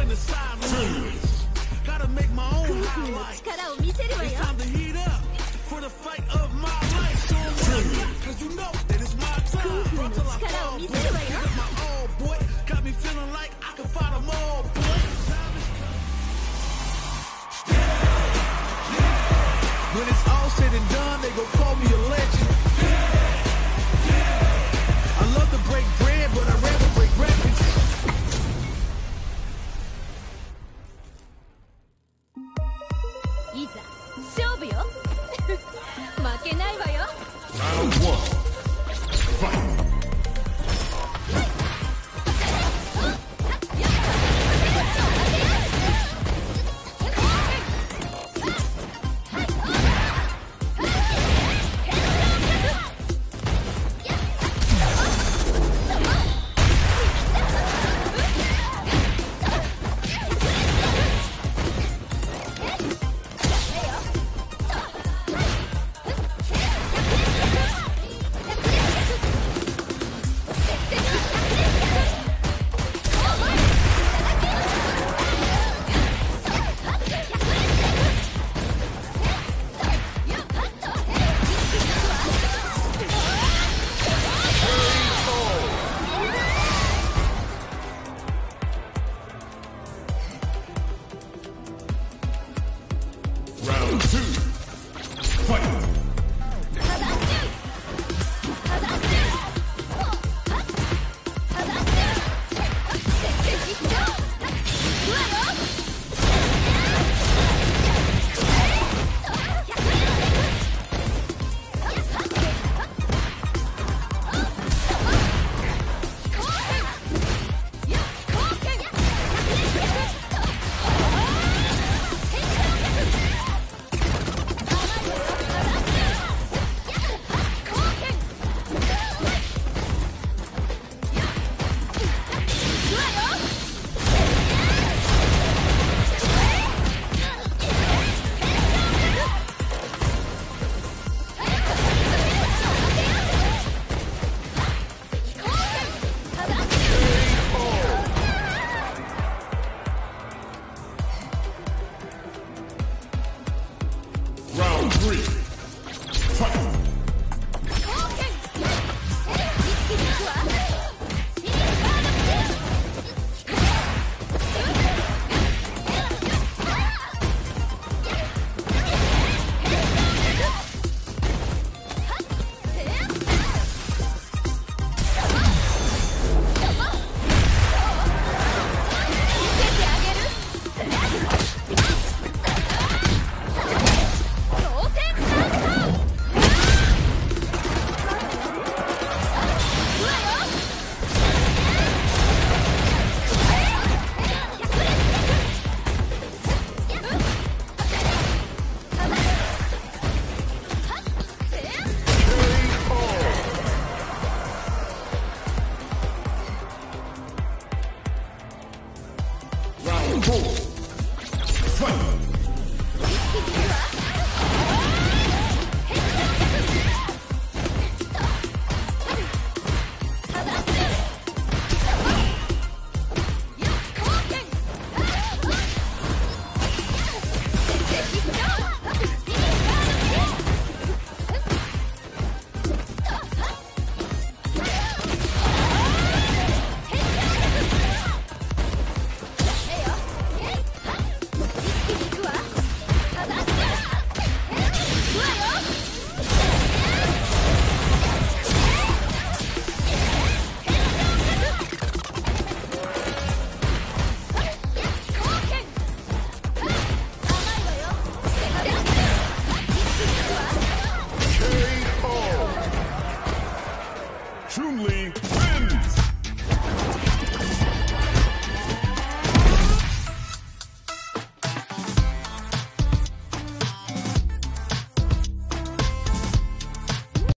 explain the. Gotta make my own highlights. It's time to heat up for the fight of my life. Show what cause you know that it's my time. Bro, till I fall, boy. my all, boy. Got me feeling like I can fight them all, boy. Yeah, yeah. When it's all said and done, they gon' call me a 勝負よ。負けないわよ。Fight! 4